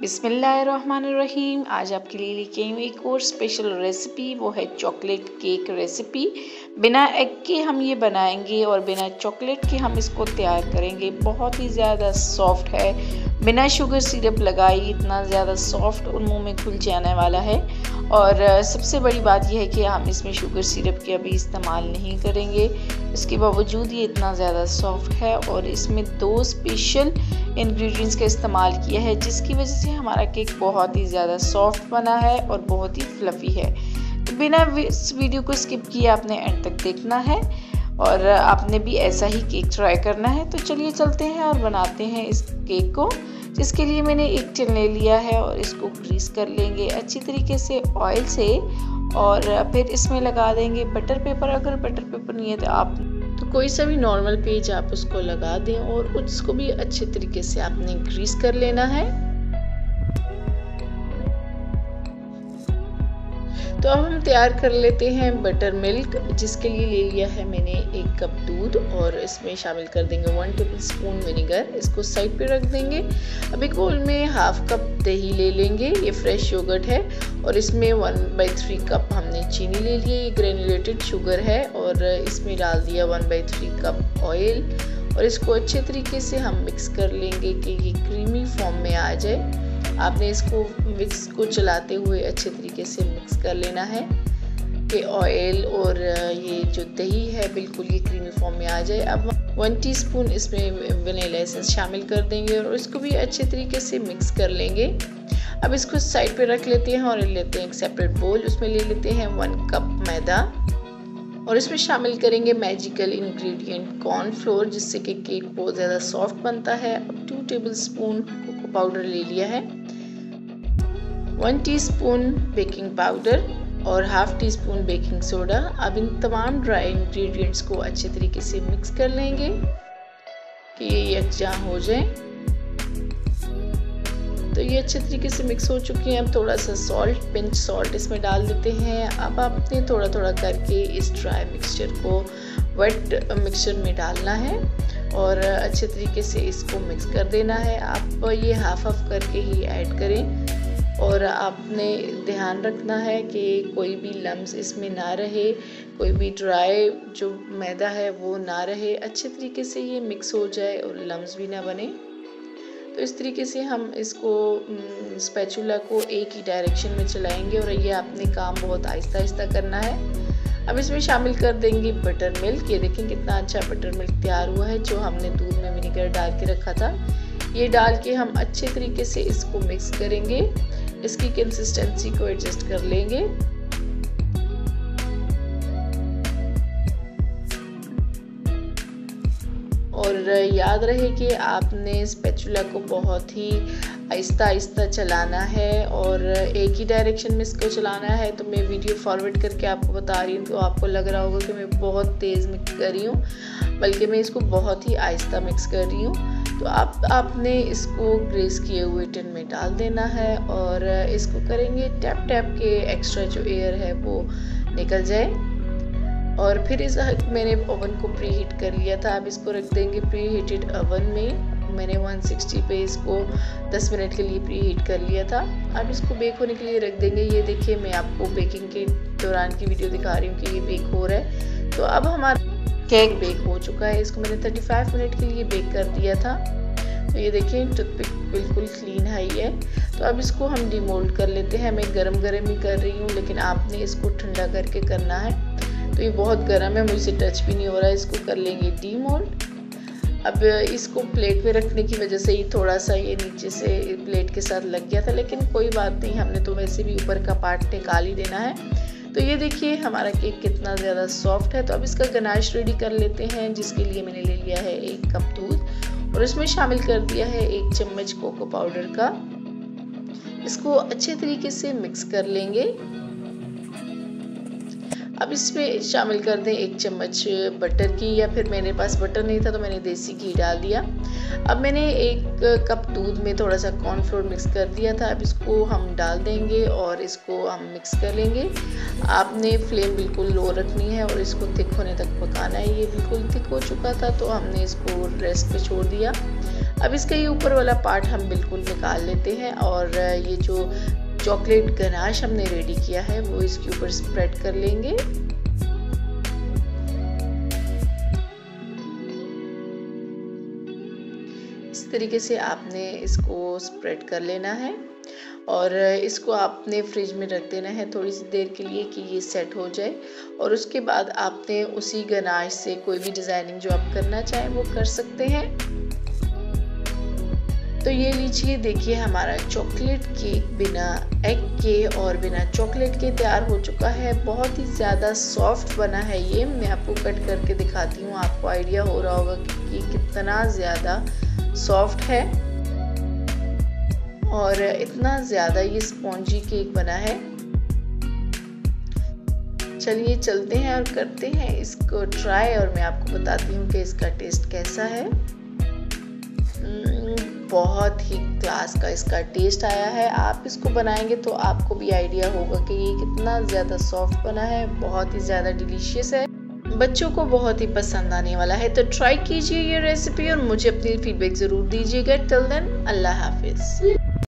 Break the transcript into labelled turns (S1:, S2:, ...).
S1: बिसमीम आज आपके लिए लेके आई हूँ एक और स्पेशल रेसिपी वो है चॉकलेट केक रेसिपी बिना एग के हम ये बनाएँगे और बिना चॉकलेट के हम इसको तैयार करेंगे। बहुत ही ज़्यादा सॉफ्ट है। बिना शुगर सिरप लगाई इतना ज़्यादा सॉफ्ट और मुँह में खुल जाने वाला है। और सबसे बड़ी बात यह है कि हम इसमें शुगर सिरप के अभी इस्तेमाल नहीं करेंगे। इसके बावजूद ये इतना ज़्यादा सॉफ्ट है और इसमें दो स्पेशल इंग्रेडिएंट्स का इस्तेमाल किया है, जिसकी वजह से हमारा केक बहुत ही ज़्यादा सॉफ्ट बना है और बहुत ही फ्लफ़ी है। तो बिना इस वीडियो को स्किप किए आपने एंड तक देखना है और आपने भी ऐसा ही केक ट्राई करना है। तो चलिए चलते हैं और बनाते हैं इस केक को। जिसके लिए मैंने एक टिन ले लिया है और इसको ग्रीस कर लेंगे। अच्छी तरीके से ऑयल से और फिर इसमें लगा देंगे बटर पेपर अगर बटर पेपर नहीं है तो आप तो कोई सा भी नॉर्मल पेज आप उसको लगा दें और उसको भी अच्छे तरीके से आपने ग्रीस कर लेना है। तो अब हम तैयार कर लेते हैं बटर मिल्क जिसके लिए ले लिया है मैंने एक कप दूध और इसमें शामिल कर देंगे वन टेबल स्पून विनीगर इसको साइड पे रख देंगे। अब एक बोल में हाफ़ कप दही ले लेंगे, ये फ्रेश योगर्ट है। और इसमें वन बाई थ्री कप हमने चीनी ले ली, ये ग्रेनुलेटेड शुगर है। और इसमें डाल दिया one by three cup oil और इसको अच्छे तरीके से हम मिक्स कर लेंगे कि ये क्रीमी फॉर्म में आ जाए। आपने इसको मिक्स को चलाते हुए अच्छे तरीके से मिक्स कर लेना है कि ऑयल और ये जो दही है बिल्कुल ये क्रीमी फॉर्म में आ जाए। अब वन टीस्पून इसमें वनीला एसेंस शामिल कर देंगे और इसको भी अच्छे तरीके से मिक्स कर लेंगे। अब इसको साइड पे रख लेते हैं और लेते हैं एक सेपरेट बोल उसमें ले लेते हैं वन कप मैदा और इसमें शामिल करेंगे मैजिकल इंग्रेडिएंट कॉर्नफ्लोर जिससे कि केक बहुत ज़्यादा सॉफ्ट बनता है। अब टू टेबल स्पून पाउडर ले लिया है वन टीस्पून बेकिंग पाउडर और half teaspoon baking soda अब इन तमाम ड्राई इंग्रेडिएंट्स को अच्छे तरीके से मिक्स कर लेंगे कि ये यकजा हो जाए। तो ये अच्छे तरीके से मिक्स हो चुकी हैं। अब थोड़ा सा सॉल्ट पिंच सॉल्ट इसमें डाल देते हैं। अब आपने थोड़ा थोड़ा करके इस ड्राई मिक्सचर को वेट मिक्सचर में डालना है। और अच्छे तरीके से इसको मिक्स कर देना है। आप ये हाफ़ हाफ़ करके ही ऐड करें और आपने ध्यान रखना है कि कोई भी लम्स इसमें ना रहे, कोई भी ड्राई जो मैदा है वो ना रहे। अच्छे तरीके से ये मिक्स हो जाए और लम्स भी ना बने। तो इस तरीके से हम इसको स्पैचुला को एक ही डायरेक्शन में चलाएँगे और ये आपने काम बहुत आहिस्ता आहिस्ता करना है। अब इसमें शामिल कर देंगे बटर मिल्क ये देखें कितना अच्छा बटर मिल्क तैयार हुआ है, जो हमने दूध में विनीगर डाल के रखा था। ये डाल के हम अच्छे तरीके से इसको मिक्स करेंगे। इसकी कंसिस्टेंसी को एडजस्ट कर लेंगे। और याद रहे कि आपने स्पेचुला को बहुत ही आहिस्ता आहिस्ता चलाना है और एक ही डायरेक्शन में इसको चलाना है तो मैं वीडियो फॉरवर्ड करके आपको बता रही हूँ तो आपको लग रहा होगा कि मैं बहुत तेज़ मिक्स कर रही हूँ, बल्कि मैं इसको बहुत ही आहिस्ता मिक्स कर रही हूँ। तो आप, आपने इसको ग्रेस किए हुए टिन में डाल देना है और इसको करेंगे टैप टैप के एक्स्ट्रा जो एयर है वो निकल जाए। और फिर इस मैंने ओवन को प्री हीट कर लिया था। अब इसको रख देंगे प्री हीटेड ओवन में। मैंने 160 पे इसको 10 मिनट के लिए प्री हीट कर लिया था। अब इसको बेक होने के लिए रख देंगे। ये देखिए, मैं आपको बेकिंग के दौरान की वीडियो दिखा रही हूँ कि ये बेक हो रहा है। तो अब हमारा केक बेक हो चुका है। इसको मैंने 35 मिनट के लिए बेक कर दिया था। तो ये देखिए टूथपिक बिल्कुल क्लीन है है तो अब इसको हम डीमोल्ड कर लेते हैं। मैं गरम गरम ही कर रही हूँ, लेकिन आपने इसको ठंडा करके करना है। तो ये बहुत गर्म है, मुझसे टच भी नहीं हो रहा है, इसको कर लेंगे डीमोल्ड अब इसको प्लेट पे रखने की वजह से ही थोड़ा सा ये नीचे से प्लेट के साथ लग गया था, लेकिन कोई बात नहीं, हमने तो वैसे भी ऊपर का पार्ट निकाल ही देना है। तो ये देखिए, हमारा केक कितना ज़्यादा सॉफ्ट है। तो अब इसका गनाश रेडी कर लेते हैं, जिसके लिए मैंने ले लिया है एक कप दूध, और इसमें शामिल कर दिया है एक चम्मच कोको पाउडर का। इसको अच्छे तरीके से मिक्स कर लेंगे। अब इसमें शामिल कर दें एक चम्मच बटर की, या फिर मेरे पास बटर नहीं था तो मैंने देसी घी डाल दिया। अब मैंने एक कप दूध में थोड़ा सा कॉर्नफ्लोर मिक्स कर दिया था। अब इसको हम डाल देंगे और इसको हम मिक्स कर लेंगे। आपने फ्लेम बिल्कुल लो रखनी है और इसको थिक होने तक पकाना है। ये बिल्कुल थिक हो चुका था तो हमने इसको रेस्ट पे छोड़ दिया। अब इसका ये ऊपर वाला पार्ट हम बिल्कुल निकाल लेते हैं और ये जो चॉकलेट गनाश हमने रेडी किया है, वो इसके ऊपर स्प्रेड कर लेंगे। इस तरीके से आपने इसको स्प्रेड कर लेना है और इसको आपने फ्रिज में रख देना है थोड़ी सी देर के लिए कि ये सेट हो जाए और उसके बाद आपने उसी गनाश से कोई भी डिज़ाइनिंग जो आप करना चाहें वो कर सकते हैं। तो ये लीजिए देखिए हमारा चॉकलेट केक बिना एग के और बिना चॉकलेट के तैयार हो चुका है। बहुत ही ज़्यादा सॉफ्ट बना है ये। मैं आपको कट करके दिखाती हूँ आपको आइडिया हो रहा होगा कि कितना ज़्यादा सॉफ्ट है। और इतना ज़्यादा ये स्पॉन्जी केक बना है। चलिए चलते हैं और करते हैं इसको ट्राई और मैं आपको बताती हूँ कि इसका टेस्ट कैसा है। हम्म, बहुत ही क्लास का इसका टेस्ट आया है। आप इसको बनाएँगे तो आपको भी आइडिया होगा कि ये कितना ज़्यादा सॉफ्ट बना है, बहुत ही ज़्यादा डिलीशियस है। बच्चों को बहुत ही पसंद आने वाला है तो ट्राई कीजिए ये रेसिपी और मुझे अपनी फीडबैक ज़रूर दीजिएगा। टिल देन अल्लाह हाफिज़।